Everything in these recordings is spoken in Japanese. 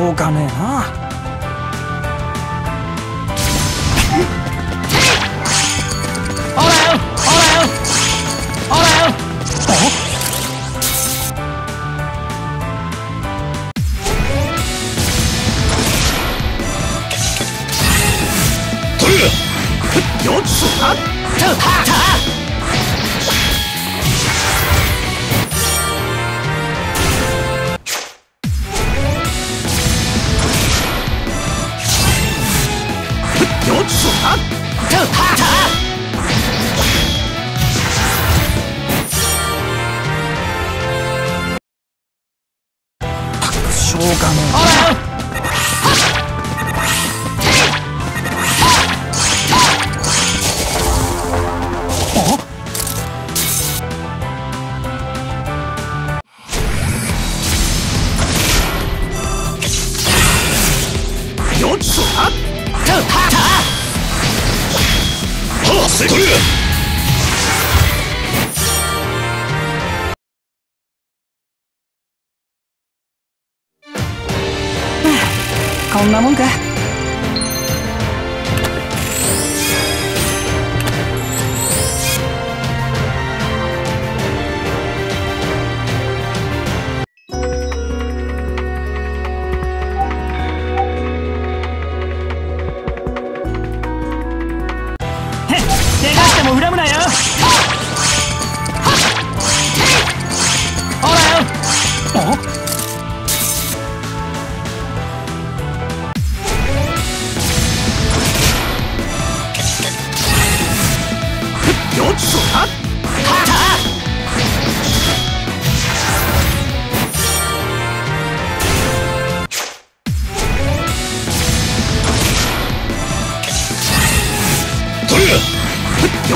ょうがねえな。よっ召喚こんなもんか。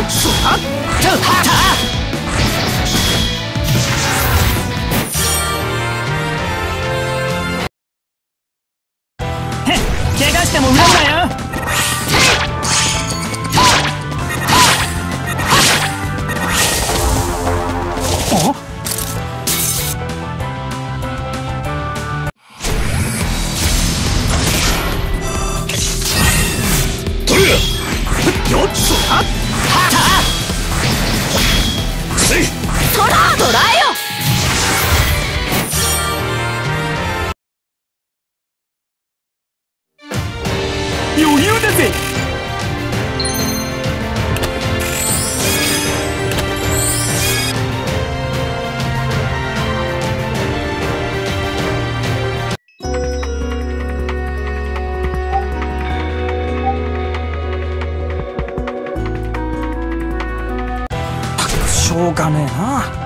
っしゃ余裕だぜしょうがねえな。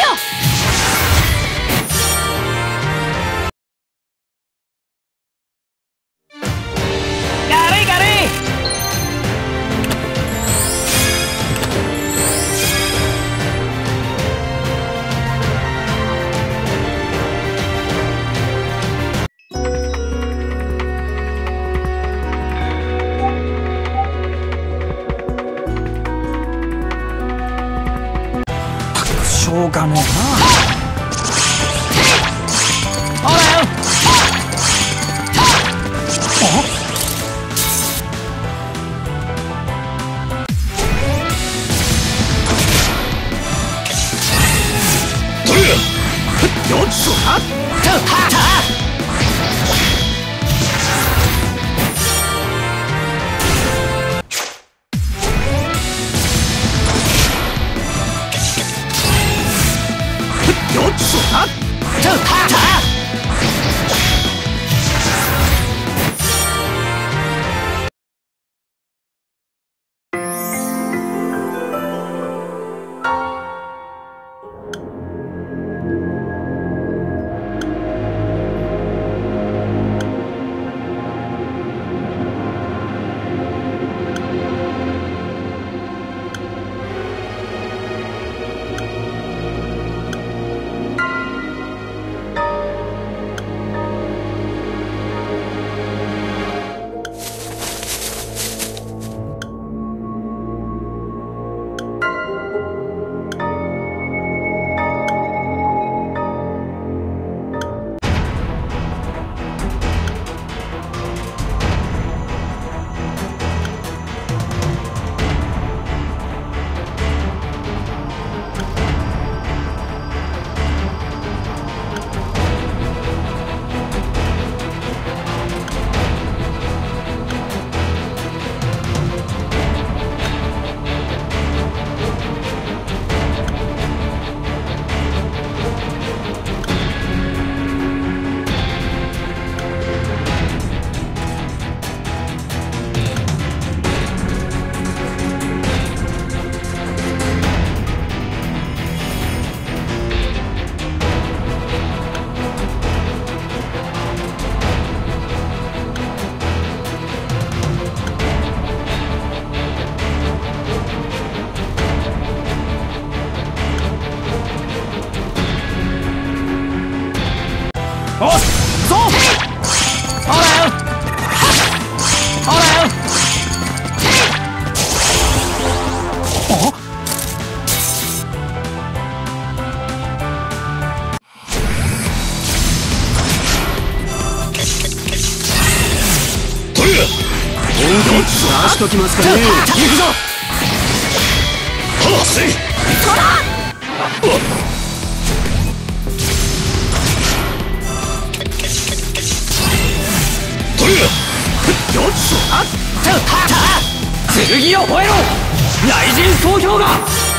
ときますかね行くぞよつはちょはた剣を吠えろ雷神総評が